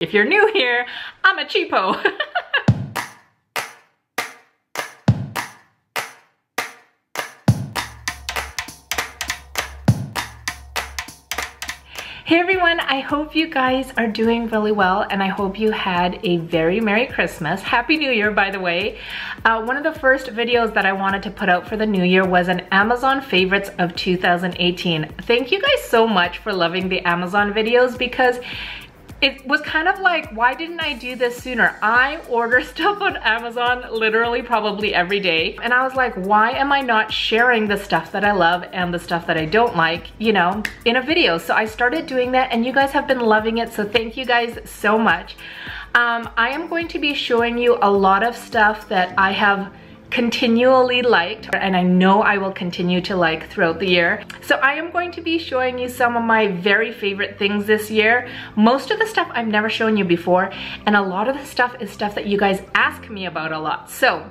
If you're new here, I'm a cheapo. Hey everyone, I hope you guys are doing really well and I hope you had a very Merry Christmas. Happy New Year, by the way. Uh, one of the first videos that I wanted to put out for the new year was an Amazon favorites of 2018. Thank you guys so much for loving the Amazon videos because it was kind of like, why didn't I do this sooner? I order stuff on Amazon literally probably every day. And I was like, why am I not sharing the stuff that I love and the stuff that I don't like, you know, in a video? So I started doing that and you guys have been loving it. So thank you guys so much. Um, I am going to be showing you a lot of stuff that I have continually liked and I know I will continue to like throughout the year. So I am going to be showing you some of my very favorite things this year. Most of the stuff I've never shown you before and a lot of the stuff is stuff that you guys ask me about a lot. So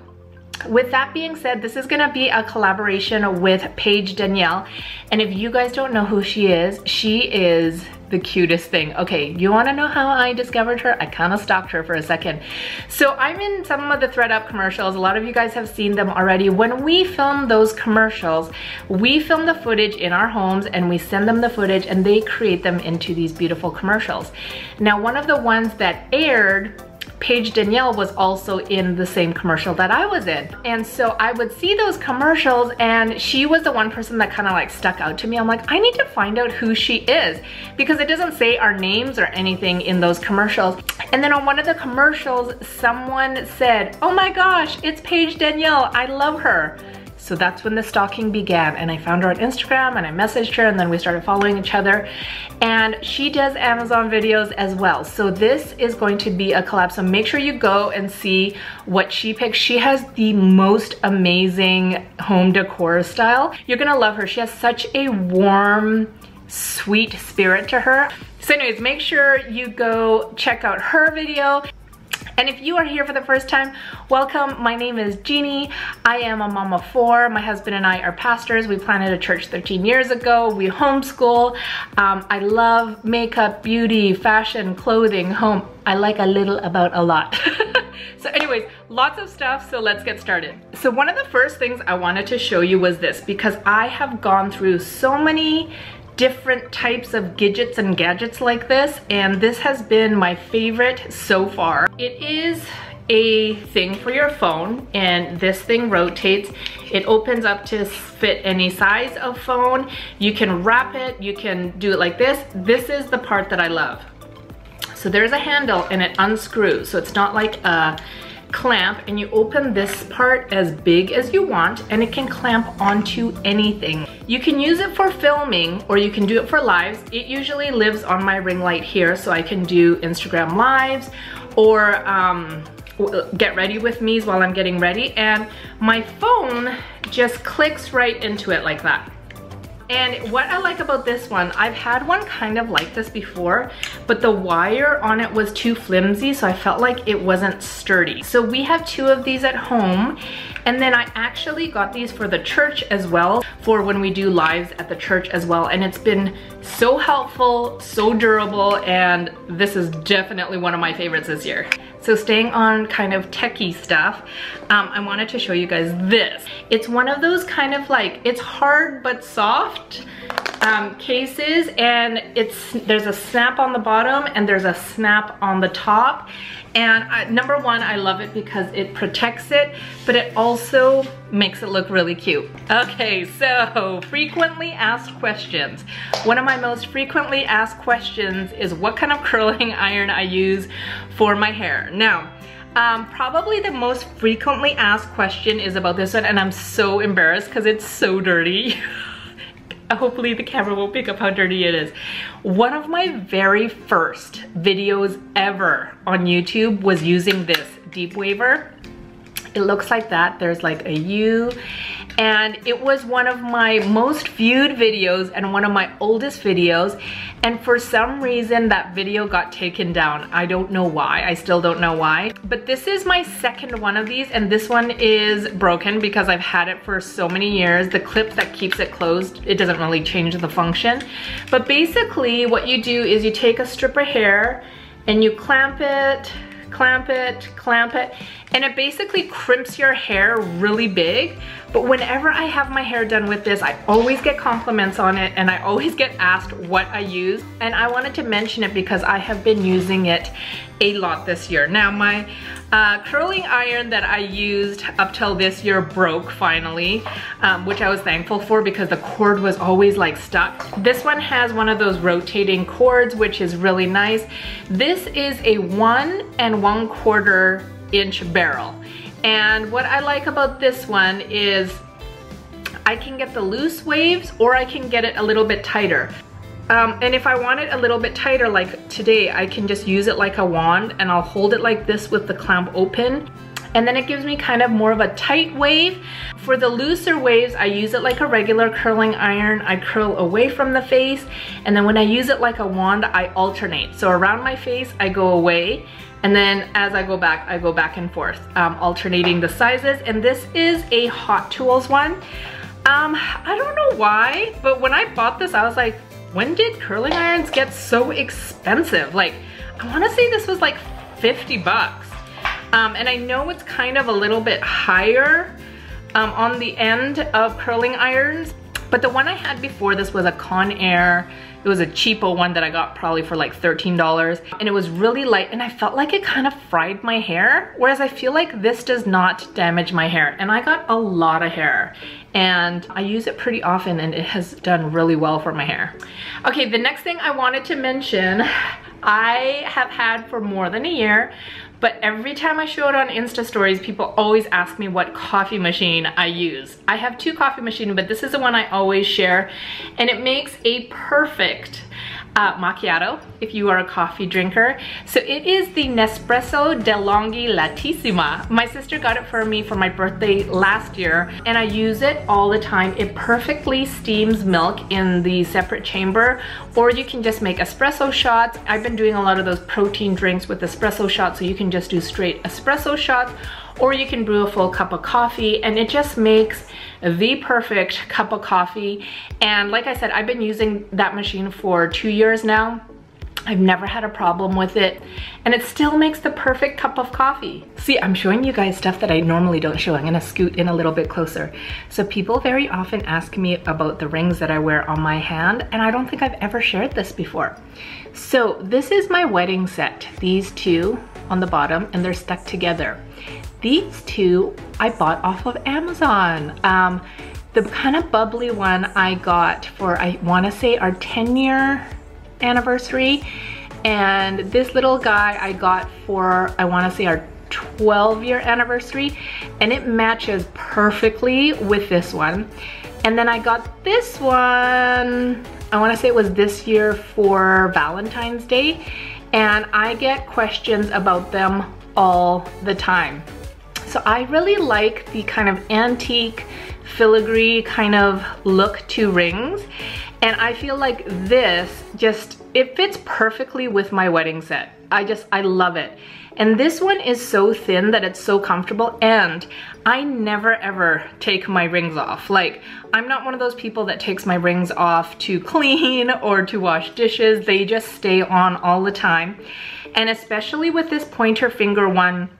with that being said, this is gonna be a collaboration with Paige Danielle. And if you guys don't know who she is, she is the cutest thing. Okay, you wanna know how I discovered her? I kinda stalked her for a second. So I'm in some of the thredUP commercials. A lot of you guys have seen them already. When we film those commercials, we film the footage in our homes and we send them the footage and they create them into these beautiful commercials. Now, one of the ones that aired Paige Danielle was also in the same commercial that I was in. And so I would see those commercials and she was the one person that kind of like stuck out to me. I'm like, I need to find out who she is because it doesn't say our names or anything in those commercials. And then on one of the commercials, someone said, oh my gosh, it's Paige Danielle, I love her. So that's when the stalking began and I found her on Instagram and I messaged her and then we started following each other. And she does Amazon videos as well. So this is going to be a collab. So make sure you go and see what she picks. She has the most amazing home decor style. You're gonna love her. She has such a warm, sweet spirit to her. So anyways, make sure you go check out her video. And if you are here for the first time, welcome. My name is Jeannie. I am a mom of four. My husband and I are pastors. We planted a church 13 years ago. We homeschool. Um, I love makeup, beauty, fashion, clothing, home. I like a little about a lot. so anyways, lots of stuff, so let's get started. So one of the first things I wanted to show you was this because I have gone through so many different types of gadgets and gadgets like this and this has been my favorite so far. It is a thing for your phone and this thing rotates. It opens up to fit any size of phone. You can wrap it, you can do it like this. This is the part that I love. So there's a handle and it unscrews. So it's not like a clamp and you open this part as big as you want and it can clamp onto anything. You can use it for filming or you can do it for lives. It usually lives on my ring light here so I can do Instagram lives or um, get ready with me's while I'm getting ready and my phone just clicks right into it like that. And what I like about this one, I've had one kind of like this before, but the wire on it was too flimsy, so I felt like it wasn't sturdy. So we have two of these at home, and then I actually got these for the church as well, for when we do lives at the church as well. And it's been so helpful, so durable, and this is definitely one of my favorites this year. So staying on kind of techie stuff, um, I wanted to show you guys this. It's one of those kind of like, it's hard but soft um, cases and it's there's a snap on the bottom and there's a snap on the top. And I, number one, I love it because it protects it, but it also makes it look really cute. Okay, so frequently asked questions. One of my most frequently asked questions is what kind of curling iron I use for my hair. Now, um, probably the most frequently asked question is about this one and I'm so embarrassed because it's so dirty. hopefully the camera won't pick up how dirty it is. One of my very first videos ever on YouTube was using this deep waver. It looks like that. There's like a U and it was one of my most viewed videos and one of my oldest videos and for some reason that video got taken down. I don't know why, I still don't know why. But this is my second one of these and this one is broken because I've had it for so many years. The clip that keeps it closed, it doesn't really change the function. But basically what you do is you take a strip of hair and you clamp it, clamp it, clamp it, and it basically crimps your hair really big. But whenever I have my hair done with this, I always get compliments on it and I always get asked what I use. And I wanted to mention it because I have been using it a lot this year. Now my uh, curling iron that I used up till this year broke finally, um, which I was thankful for because the cord was always like stuck. This one has one of those rotating cords, which is really nice. This is a one and one quarter inch barrel. And what I like about this one is I can get the loose waves or I can get it a little bit tighter. Um, and if I want it a little bit tighter like today, I can just use it like a wand and I'll hold it like this with the clamp open. And then it gives me kind of more of a tight wave. For the looser waves, I use it like a regular curling iron. I curl away from the face. And then when I use it like a wand, I alternate. So around my face, I go away. And then as I go back, I go back and forth, um, alternating the sizes. And this is a Hot Tools one. Um, I don't know why, but when I bought this, I was like, when did curling irons get so expensive? Like, I wanna say this was like 50 bucks. Um, and I know it's kind of a little bit higher um, on the end of curling irons, but the one I had before this was a Conair. It was a cheapo one that I got probably for like $13 and it was really light and I felt like it kind of fried my hair. Whereas I feel like this does not damage my hair and I got a lot of hair and I use it pretty often and it has done really well for my hair. Okay, the next thing I wanted to mention, I have had for more than a year, but every time I show it on Insta stories, people always ask me what coffee machine I use. I have two coffee machines, but this is the one I always share, and it makes a perfect uh, macchiato if you are a coffee drinker. So it is the Nespresso DeLonghi Lattissima. My sister got it for me for my birthday last year and I use it all the time. It perfectly steams milk in the separate chamber or you can just make espresso shots. I've been doing a lot of those protein drinks with espresso shots so you can just do straight espresso shots or you can brew a full cup of coffee and it just makes the perfect cup of coffee. And like I said, I've been using that machine for two years now. I've never had a problem with it and it still makes the perfect cup of coffee. See, I'm showing you guys stuff that I normally don't show. I'm gonna scoot in a little bit closer. So people very often ask me about the rings that I wear on my hand and I don't think I've ever shared this before. So this is my wedding set, these two on the bottom and they're stuck together. These two I bought off of Amazon. Um, the kind of bubbly one I got for, I wanna say our 10 year anniversary. And this little guy I got for, I wanna say our 12 year anniversary. And it matches perfectly with this one. And then I got this one, I wanna say it was this year for Valentine's Day. And I get questions about them all the time. So I really like the kind of antique filigree kind of look to rings. And I feel like this just, it fits perfectly with my wedding set. I just, I love it. And this one is so thin that it's so comfortable and I never ever take my rings off. Like, I'm not one of those people that takes my rings off to clean or to wash dishes. They just stay on all the time. And especially with this pointer finger one,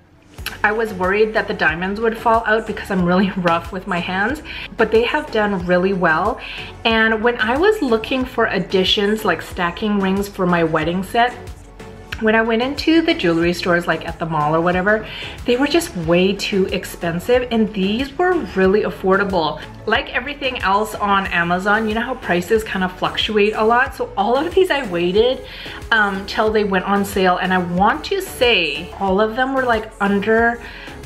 I was worried that the diamonds would fall out because I'm really rough with my hands, but they have done really well. And when I was looking for additions like stacking rings for my wedding set, when I went into the jewelry stores like at the mall or whatever, they were just way too expensive and these were really affordable. Like everything else on Amazon, you know how prices kind of fluctuate a lot? So all of these I waited um, till they went on sale and I want to say all of them were like under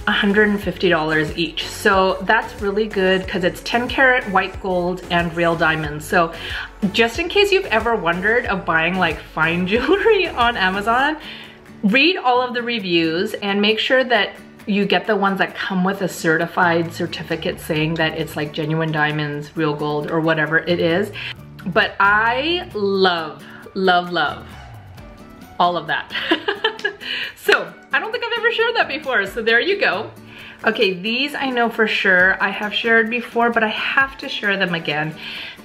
$150 each. So that's really good because it's 10 karat white gold and real diamonds. So just in case you've ever wondered of buying like fine jewelry on Amazon, read all of the reviews and make sure that you get the ones that come with a certified certificate saying that it's like genuine diamonds, real gold, or whatever it is. But I love, love, love all of that. so I don't think I've ever shared that before, so there you go. Okay, these I know for sure I have shared before, but I have to share them again.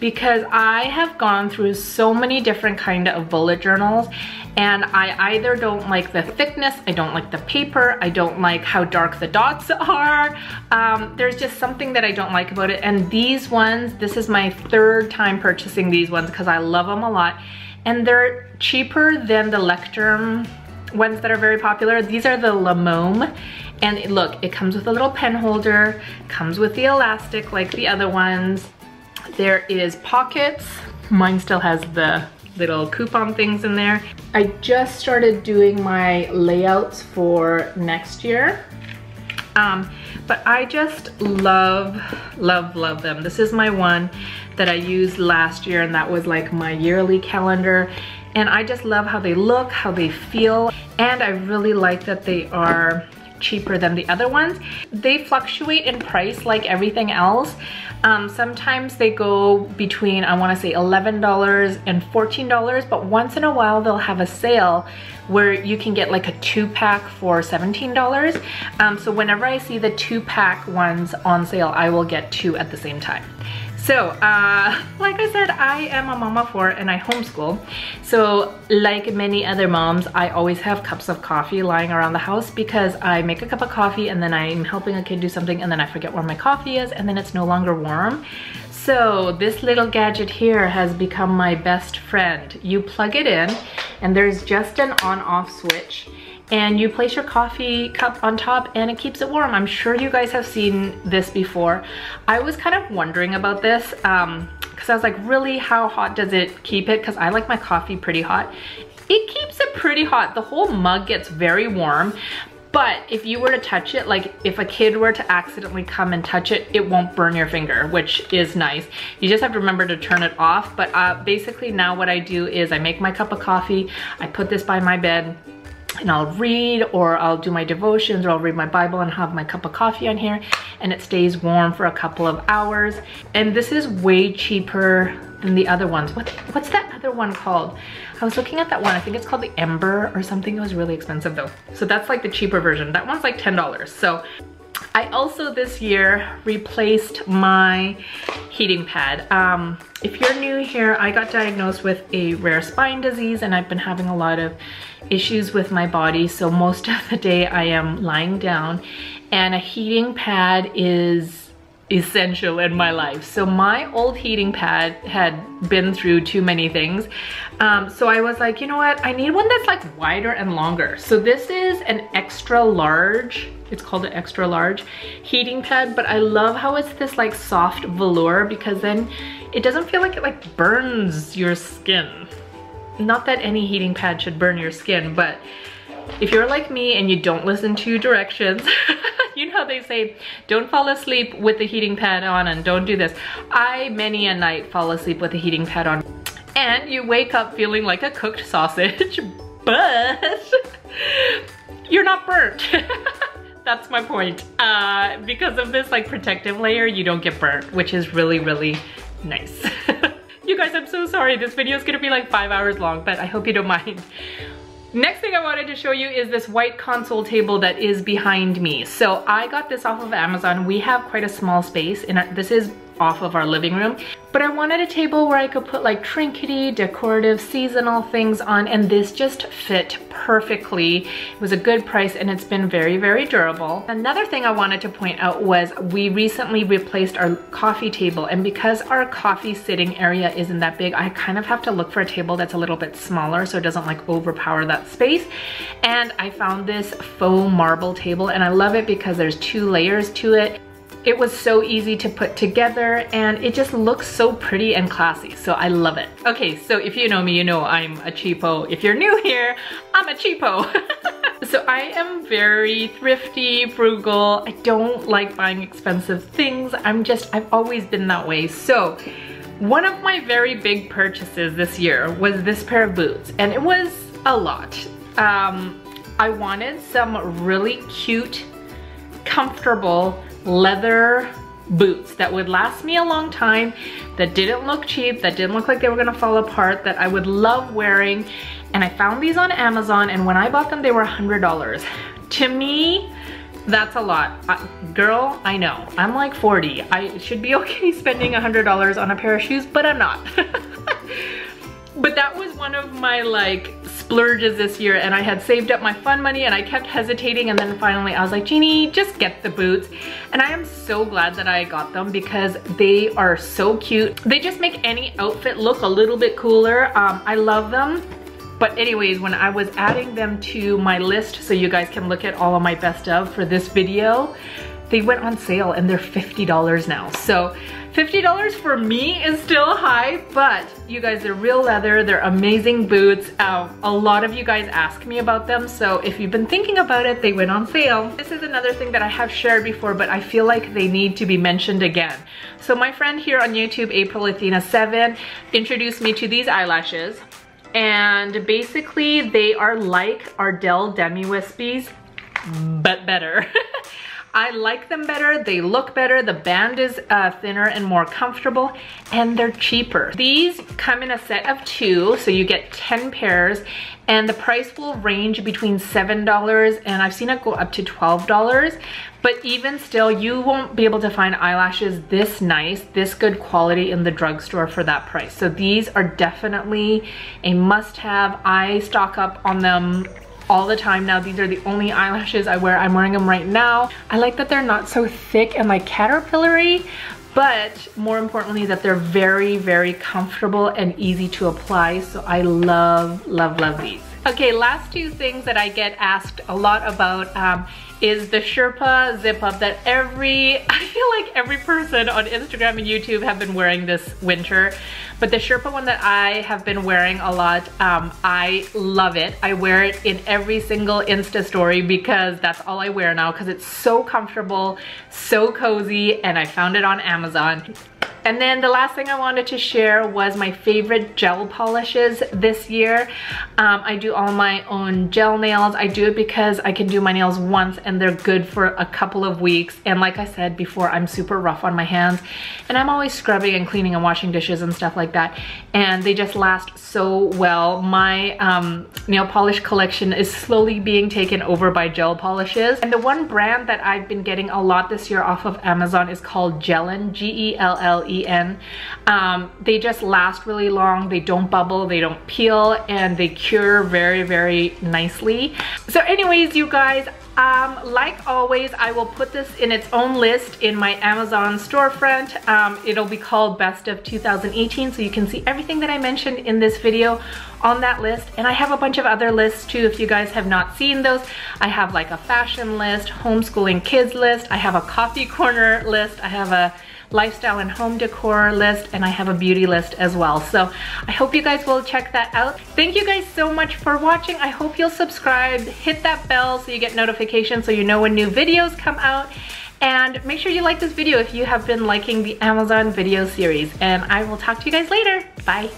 because I have gone through so many different kind of bullet journals and I either don't like the thickness, I don't like the paper, I don't like how dark the dots are. Um, there's just something that I don't like about it. And these ones, this is my third time purchasing these ones because I love them a lot. And they're cheaper than the Leuchtturm ones that are very popular. These are the Lemome. And look, it comes with a little pen holder, comes with the elastic like the other ones. There is pockets. Mine still has the little coupon things in there. I just started doing my layouts for next year. Um, but I just love, love, love them. This is my one that I used last year and that was like my yearly calendar. And I just love how they look, how they feel. And I really like that they are cheaper than the other ones. They fluctuate in price like everything else. Um, sometimes they go between, I wanna say $11 and $14, but once in a while they'll have a sale where you can get like a two pack for $17. Um, so whenever I see the two pack ones on sale, I will get two at the same time. So, uh, like I said, I am a mama for and I homeschool. So, like many other moms, I always have cups of coffee lying around the house because I make a cup of coffee and then I'm helping a kid do something and then I forget where my coffee is and then it's no longer warm. So this little gadget here has become my best friend. You plug it in and there's just an on off switch and you place your coffee cup on top and it keeps it warm. I'm sure you guys have seen this before. I was kind of wondering about this um, because I was like, really, how hot does it keep it? Because I like my coffee pretty hot. It keeps it pretty hot. The whole mug gets very warm, but if you were to touch it, like if a kid were to accidentally come and touch it, it won't burn your finger, which is nice. You just have to remember to turn it off. But uh, basically now what I do is I make my cup of coffee, I put this by my bed, and I'll read or I'll do my devotions or I'll read my Bible and have my cup of coffee on here and it stays warm for a couple of hours. And this is way cheaper than the other ones. What, what's that other one called? I was looking at that one. I think it's called the Ember or something. It was really expensive though. So that's like the cheaper version. That one's like $10. So I also this year replaced my heating pad. Um, if you're new here, I got diagnosed with a rare spine disease and I've been having a lot of issues with my body. So most of the day I am lying down and a heating pad is essential in my life. So my old heating pad had been through too many things. Um, so I was like, you know what? I need one that's like wider and longer. So this is an extra large, it's called an extra large heating pad, but I love how it's this like soft velour because then it doesn't feel like it like burns your skin. Not that any heating pad should burn your skin, but if you're like me and you don't listen to directions, you know they say, don't fall asleep with the heating pad on and don't do this. I, many a night, fall asleep with the heating pad on. And you wake up feeling like a cooked sausage, but you're not burnt. That's my point. Uh, because of this like protective layer, you don't get burnt, which is really, really nice. You guys, I'm so sorry. This video is gonna be like five hours long, but I hope you don't mind. Next thing I wanted to show you is this white console table that is behind me. So I got this off of Amazon. We have quite a small space and this is off of our living room. But I wanted a table where I could put like trinkety, decorative, seasonal things on and this just fit perfectly. It was a good price and it's been very, very durable. Another thing I wanted to point out was we recently replaced our coffee table and because our coffee sitting area isn't that big, I kind of have to look for a table that's a little bit smaller so it doesn't like overpower that space. And I found this faux marble table and I love it because there's two layers to it. It was so easy to put together and it just looks so pretty and classy. So I love it. Okay, so if you know me, you know I'm a cheapo. If you're new here, I'm a cheapo. so I am very thrifty, frugal. I don't like buying expensive things. I'm just, I've always been that way. So one of my very big purchases this year was this pair of boots and it was a lot. Um, I wanted some really cute, comfortable, leather boots that would last me a long time, that didn't look cheap, that didn't look like they were gonna fall apart, that I would love wearing. And I found these on Amazon and when I bought them, they were $100. To me, That's a lot. Girl, I know. I'm like 40. I should be okay spending $100 on a pair of shoes, but I'm not. but that was one of my like splurges this year and I had saved up my fun money and I kept hesitating and then finally I was like, Jeannie, just get the boots. And I am so glad that I got them because they are so cute. They just make any outfit look a little bit cooler. Um, I love them. But anyways, when I was adding them to my list so you guys can look at all of my best of for this video, they went on sale and they're $50 now. So $50 for me is still high, but you guys, they're real leather, they're amazing boots. Uh, a lot of you guys ask me about them, so if you've been thinking about it, they went on sale. This is another thing that I have shared before, but I feel like they need to be mentioned again. So my friend here on YouTube, April Athena7, introduced me to these eyelashes and basically they are like Ardell Demi Wispies, but better. I like them better, they look better, the band is uh, thinner and more comfortable, and they're cheaper. These come in a set of two, so you get 10 pairs, and the price will range between $7 and I've seen it go up to $12. But even still, you won't be able to find eyelashes this nice, this good quality in the drugstore for that price. So these are definitely a must-have. I stock up on them all the time now. These are the only eyelashes I wear. I'm wearing them right now. I like that they're not so thick and like caterpillary, but more importantly that they're very, very comfortable and easy to apply. So I love, love, love these. Okay, last two things that I get asked a lot about um, is the Sherpa zip up that every, I feel like every person on Instagram and YouTube have been wearing this winter. But the Sherpa one that I have been wearing a lot, um, I love it. I wear it in every single Insta story because that's all I wear now because it's so comfortable, so cozy, and I found it on Amazon. And then the last thing I wanted to share was my favorite gel polishes this year. Um, I do all my own gel nails. I do it because I can do my nails once and they're good for a couple of weeks. And like I said before, I'm super rough on my hands and I'm always scrubbing and cleaning and washing dishes and stuff like that. And they just last so well. My um, nail polish collection is slowly being taken over by gel polishes. And the one brand that I've been getting a lot this year off of Amazon is called Gellen, G-E-L-L-E E-N. Um, they just last really long. They don't bubble, they don't peel, and they cure very, very nicely. So anyways, you guys, um, like always, I will put this in its own list in my Amazon storefront. Um, it'll be called Best of 2018, so you can see everything that I mentioned in this video on that list. And I have a bunch of other lists too if you guys have not seen those. I have like a fashion list, homeschooling kids list, I have a coffee corner list, I have a lifestyle and home decor list, and I have a beauty list as well. So I hope you guys will check that out. Thank you guys so much for watching. I hope you'll subscribe, hit that bell so you get notifications so you know when new videos come out. And make sure you like this video if you have been liking the Amazon video series. And I will talk to you guys later. Bye.